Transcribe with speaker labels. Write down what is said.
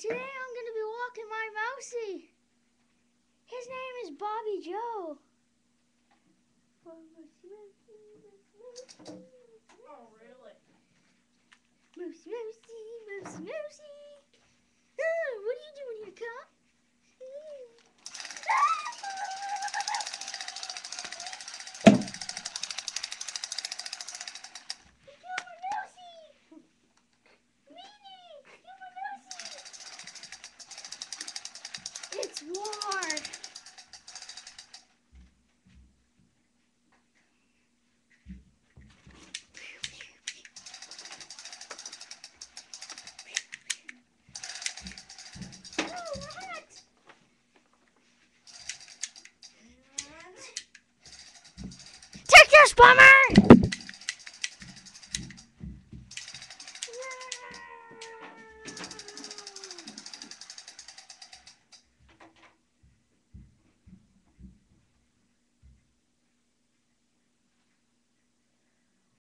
Speaker 1: today I'm going to be walking my mousey. His name is Bobby Joe.
Speaker 2: Oh, really?
Speaker 1: Mousey, mousey. War. Bummer!